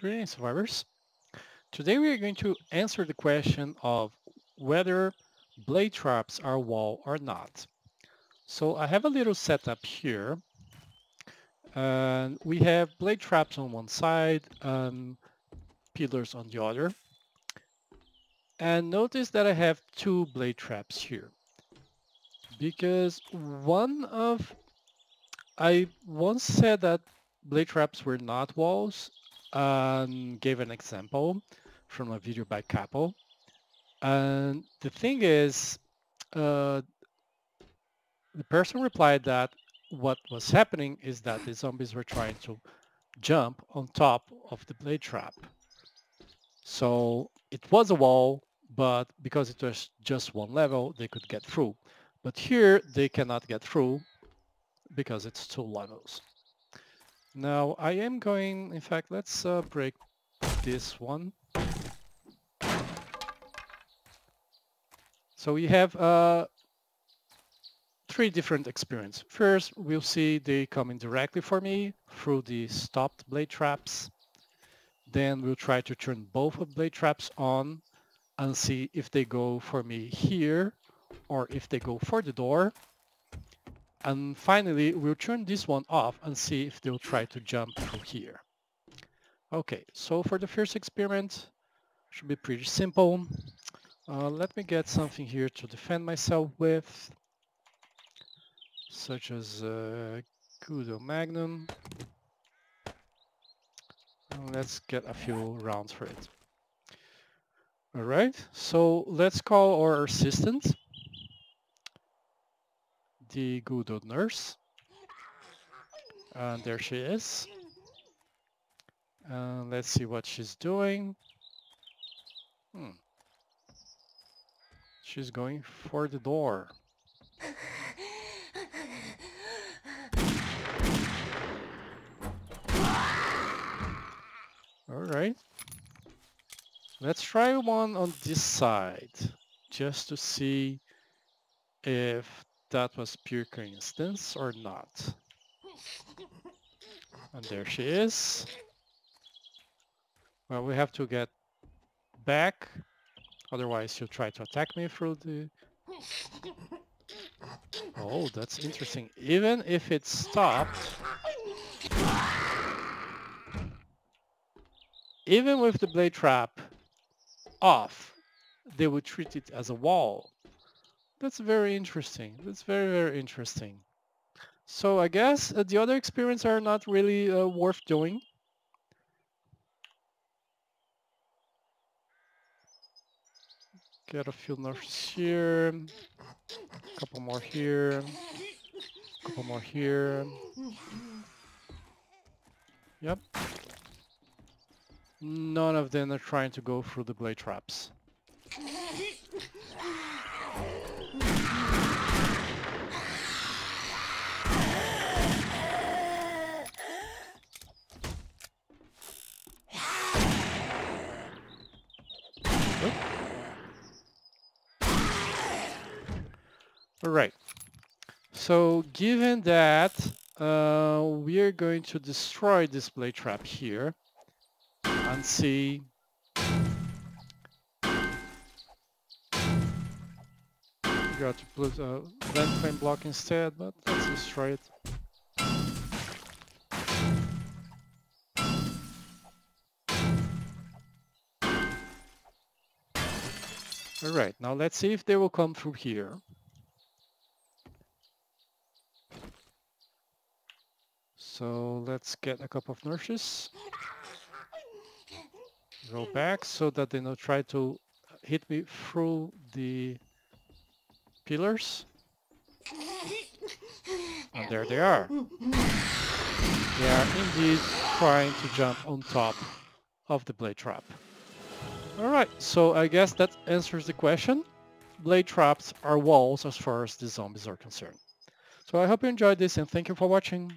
Greetings survivors. Today we are going to answer the question of whether blade traps are wall or not. So I have a little setup here and we have blade traps on one side and pillars on the other. And notice that I have two blade traps here because one of I once said that blade traps were not walls and gave an example from a video by Capo. And the thing is, uh, the person replied that what was happening is that the zombies were trying to jump on top of the blade trap. So it was a wall, but because it was just one level, they could get through. But here they cannot get through because it's two levels. Now I am going, in fact, let's uh, break this one. So we have uh, three different experience. First, we'll see they coming directly for me through the stopped blade traps. Then we'll try to turn both of blade traps on and see if they go for me here or if they go for the door. And finally, we'll turn this one off and see if they'll try to jump through here. Okay, so for the first experiment, should be pretty simple. Uh, let me get something here to defend myself with, such as uh, Kudo Magnum. And let's get a few rounds for it. Alright, so let's call our assistant the good old nurse. And there she is. Uh, let's see what she's doing. Hmm. She's going for the door. Alright. Let's try one on this side, just to see if that was pure coincidence or not. And there she is. Well, we have to get back, otherwise she'll try to attack me through the... Oh, that's interesting. Even if it stopped... Even with the blade trap off, they would treat it as a wall. That's very interesting. That's very, very interesting. So I guess uh, the other experiments are not really uh, worth doing. Get a few nurses here. A couple more here. A couple more here. Yep. None of them are trying to go through the blade traps. All right. So given that uh, we are going to destroy this blade trap here and see got to put a vent flame block instead, but let's destroy it. Alright, now let's see if they will come through here. So let's get a couple of nurses. Go back so that they don't try to hit me through the pillars. And there they are. They are indeed trying to jump on top of the blade trap. Alright, so I guess that answers the question. Blade traps are walls as far as the zombies are concerned. So I hope you enjoyed this and thank you for watching.